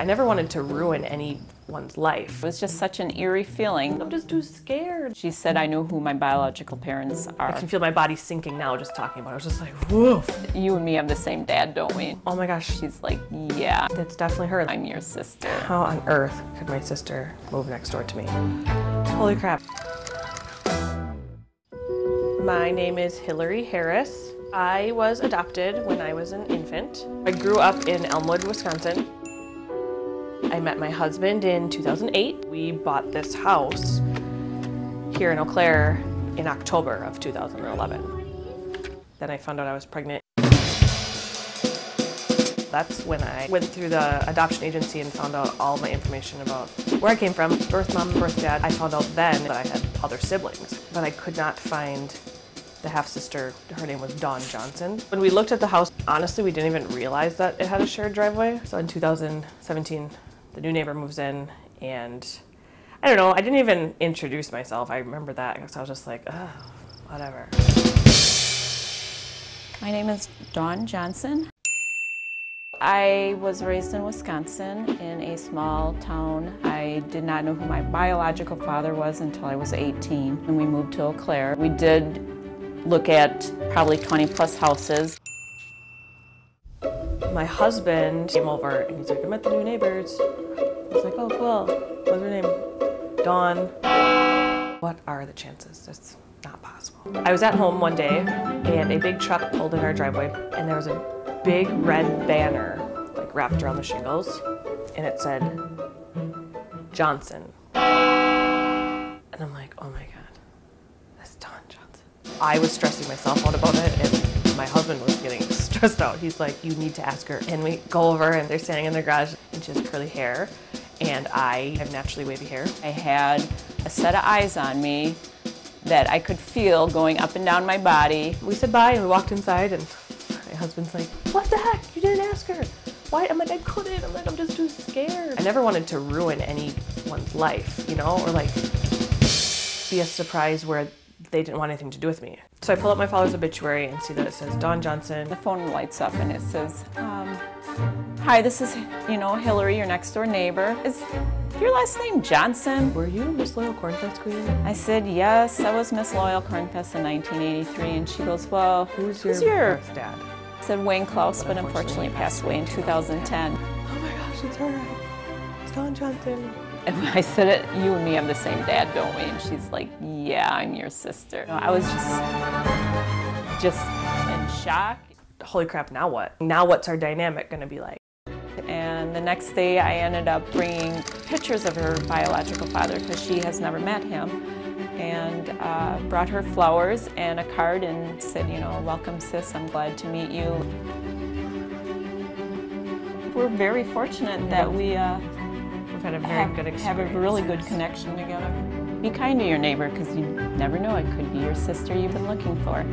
I never wanted to ruin anyone's life. It was just such an eerie feeling. I'm just too scared. She said I knew who my biological parents are. I can feel my body sinking now just talking about it. I was just like, woof. You and me have the same dad, don't we? Oh my gosh, She's like, yeah, that's definitely her. I'm your sister. How on earth could my sister move next door to me? Holy crap. My name is Hillary Harris. I was adopted when I was an infant. I grew up in Elmwood, Wisconsin. I met my husband in 2008. We bought this house here in Eau Claire in October of 2011. Then I found out I was pregnant. That's when I went through the adoption agency and found out all my information about where I came from, birth mom, birth dad. I found out then that I had other siblings, but I could not find the half sister. Her name was Dawn Johnson. When we looked at the house, honestly, we didn't even realize that it had a shared driveway. So in 2017, the new neighbor moves in, and I don't know, I didn't even introduce myself. I remember that because I was just like, oh, whatever. My name is Dawn Johnson. I was raised in Wisconsin in a small town. I did not know who my biological father was until I was 18 and we moved to Eau Claire. We did look at probably 20 plus houses. My husband came over and he's like, I met the new neighbors. I was like, oh, cool. What's her name? Dawn. What are the chances? That's not possible. I was at home one day and a big truck pulled in our driveway and there was a big red banner like wrapped around the shingles and it said Johnson. And I'm like, oh my God. I was stressing myself out about it and my husband was getting stressed out. He's like, you need to ask her. And we go over and they're standing in their garage and she has curly hair and I have naturally wavy hair. I had a set of eyes on me that I could feel going up and down my body. We said bye and we walked inside and my husband's like, what the heck? You didn't ask her. Why? I'm like, I couldn't. I'm like, I'm just too scared. I never wanted to ruin anyone's life, you know, or like be a surprise where they didn't want anything to do with me. So I pull up my father's obituary and see that it says Dawn Johnson. The phone lights up and it says, um, Hi, this is, you know, Hillary, your next door neighbor. Is your last name Johnson? Were you Miss Loyal Cornfest Queen? I said, Yes, I was Miss Loyal Cornfest in 1983. And she goes, Well, Who's your, who's your? birth dad? I said Wayne Klaus, but unfortunately passed away in 2010. Oh my gosh, it's her. It's Dawn Johnson. And I said it, you and me have the same dad, don't we? And she's like, Yeah, I'm your sister. I was just, just in shock. Holy crap, now what? Now what's our dynamic gonna be like? And the next day, I ended up bringing pictures of her biological father because she has never met him, and uh, brought her flowers and a card and said, you know, welcome, sis. I'm glad to meet you. We're very fortunate that we uh, We've had a very have, good have a really good connection together. Be kind to your neighbor because you never know; it could be your sister you've been looking for.